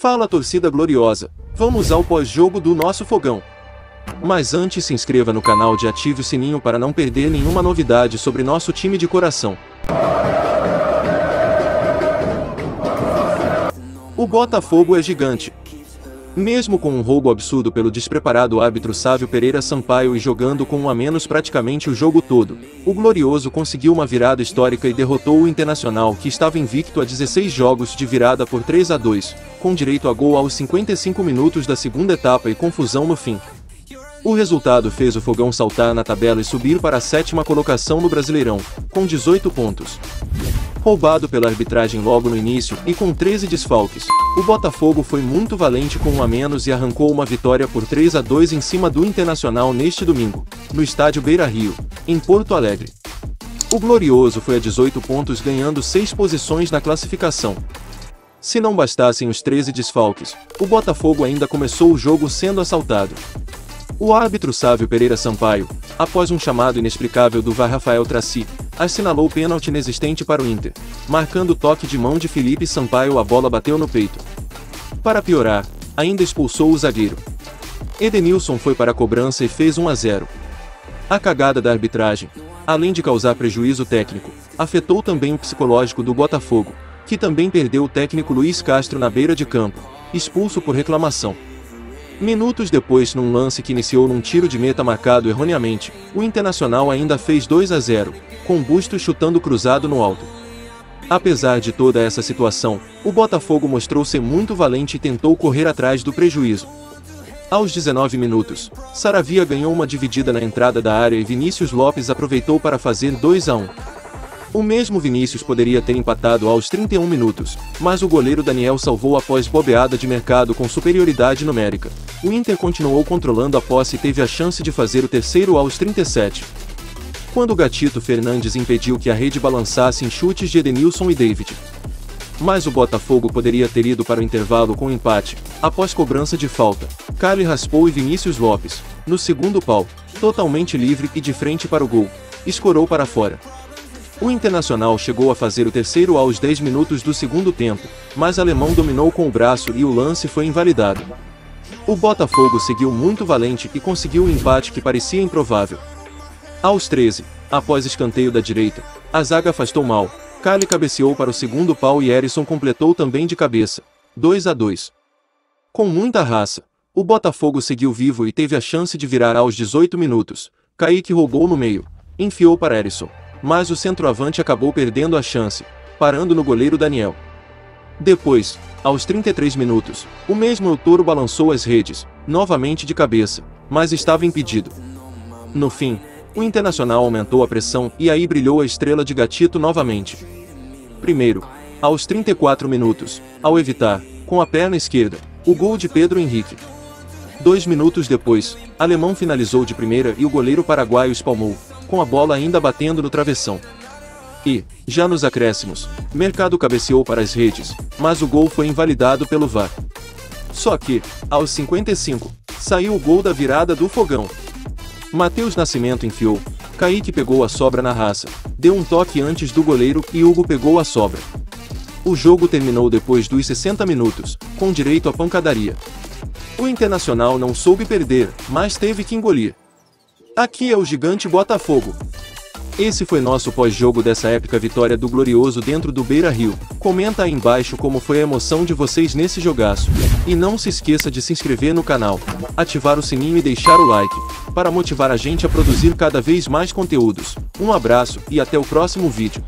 Fala torcida gloriosa, vamos ao pós-jogo do nosso fogão. Mas antes se inscreva no canal e ative o sininho para não perder nenhuma novidade sobre nosso time de coração. O Botafogo é gigante. Mesmo com um roubo absurdo pelo despreparado árbitro Sávio Pereira Sampaio e jogando com um a menos praticamente o jogo todo, o Glorioso conseguiu uma virada histórica e derrotou o Internacional que estava invicto a 16 jogos de virada por 3 a 2, com direito a gol aos 55 minutos da segunda etapa e confusão no fim. O resultado fez o Fogão saltar na tabela e subir para a sétima colocação no Brasileirão, com 18 pontos. Roubado pela arbitragem logo no início e com 13 desfalques, o Botafogo foi muito valente com um a menos e arrancou uma vitória por 3 a 2 em cima do Internacional neste domingo, no estádio Beira-Rio, em Porto Alegre. O Glorioso foi a 18 pontos ganhando 6 posições na classificação. Se não bastassem os 13 desfalques, o Botafogo ainda começou o jogo sendo assaltado. O árbitro Sávio Pereira Sampaio, após um chamado inexplicável do VAR Rafael Traci, assinalou pênalti inexistente para o Inter, marcando o toque de mão de Felipe Sampaio a bola bateu no peito. Para piorar, ainda expulsou o zagueiro. Edenilson foi para a cobrança e fez 1 a 0. A cagada da arbitragem, além de causar prejuízo técnico, afetou também o psicológico do Botafogo, que também perdeu o técnico Luiz Castro na beira de campo, expulso por reclamação. Minutos depois, num lance que iniciou num tiro de meta marcado erroneamente, o Internacional ainda fez 2 a 0, com Busto chutando cruzado no alto. Apesar de toda essa situação, o Botafogo mostrou ser muito valente e tentou correr atrás do prejuízo. Aos 19 minutos, Saravia ganhou uma dividida na entrada da área e Vinícius Lopes aproveitou para fazer 2 a 1. O mesmo Vinícius poderia ter empatado aos 31 minutos, mas o goleiro Daniel salvou após bobeada de mercado com superioridade numérica. O Inter continuou controlando a posse e teve a chance de fazer o terceiro aos 37. Quando o Gatito Fernandes impediu que a rede balançasse em chutes de Edenilson e David. Mas o Botafogo poderia ter ido para o intervalo com empate, após cobrança de falta. Carly raspou e Vinícius Lopes, no segundo pau, totalmente livre e de frente para o gol, escorou para fora. O Internacional chegou a fazer o terceiro aos 10 minutos do segundo tempo, mas Alemão dominou com o braço e o lance foi invalidado. O Botafogo seguiu muito valente e conseguiu o empate que parecia improvável. Aos 13, após escanteio da direita, a zaga afastou mal, Kali cabeceou para o segundo pau e Erisson completou também de cabeça. 2 a 2. Com muita raça, o Botafogo seguiu vivo e teve a chance de virar aos 18 minutos. Kaique roubou no meio, enfiou para Erisson mas o centroavante acabou perdendo a chance, parando no goleiro Daniel. Depois, aos 33 minutos, o mesmo Toro balançou as redes, novamente de cabeça, mas estava impedido. No fim, o Internacional aumentou a pressão e aí brilhou a estrela de Gatito novamente. Primeiro, aos 34 minutos, ao evitar, com a perna esquerda, o gol de Pedro Henrique. Dois minutos depois, Alemão finalizou de primeira e o goleiro paraguaio espalmou, com a bola ainda batendo no travessão. E, já nos acréscimos, Mercado cabeceou para as redes, mas o gol foi invalidado pelo VAR. Só que, aos 55, saiu o gol da virada do fogão. Matheus Nascimento enfiou, Kaique pegou a sobra na raça, deu um toque antes do goleiro e Hugo pegou a sobra. O jogo terminou depois dos 60 minutos, com direito à pancadaria. O Internacional não soube perder, mas teve que engolir. Aqui é o gigante Botafogo. Esse foi nosso pós-jogo dessa épica vitória do Glorioso dentro do Beira Rio. Comenta aí embaixo como foi a emoção de vocês nesse jogaço. E não se esqueça de se inscrever no canal, ativar o sininho e deixar o like, para motivar a gente a produzir cada vez mais conteúdos. Um abraço e até o próximo vídeo.